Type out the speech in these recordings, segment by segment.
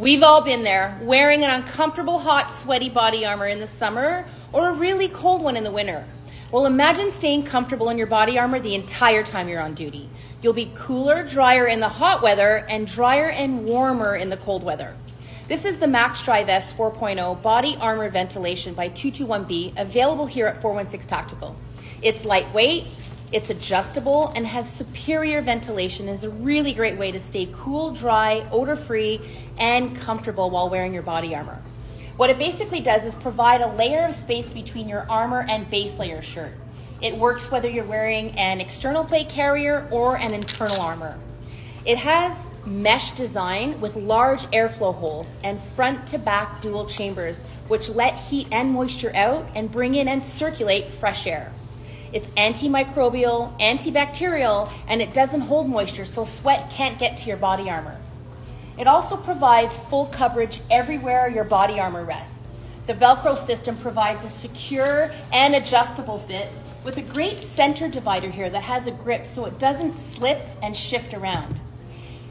We've all been there, wearing an uncomfortable, hot, sweaty body armor in the summer or a really cold one in the winter. Well, imagine staying comfortable in your body armor the entire time you're on duty. You'll be cooler, drier in the hot weather, and drier and warmer in the cold weather. This is the Maxx-Dri Vest 4.0 Body Armor Ventilation by 221B, available here at 416 Tactical. It's lightweight, it's adjustable, and has superior ventilation. Is a really great way to stay cool, dry, odor-free, and comfortable while wearing your body armor. What it basically does is provide a layer of space between your armor and base layer shirt. It works whether you're wearing an external plate carrier or an internal armor. It has mesh design with large airflow holes and front to back dual chambers, which let heat and moisture out and bring in and circulate fresh air. It's antimicrobial, antibacterial, and it doesn't hold moisture, so sweat can't get to your body armor. It also provides full coverage everywhere your body armor rests. The Velcro system provides a secure and adjustable fit with a great center divider here that has a grip so it doesn't slip and shift around.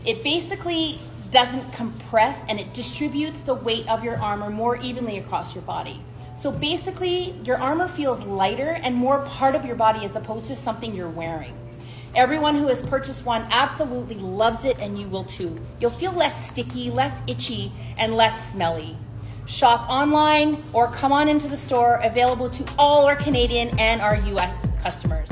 It basically doesn't compress and it distributes the weight of your armor more evenly across your body. So basically, your armor feels lighter and more part of your body as opposed to something you're wearing. Everyone who has purchased one absolutely loves it, and you will too. You'll feel less sticky, less itchy, and less smelly. Shop online or come on into the store, available to all our Canadian and our US customers.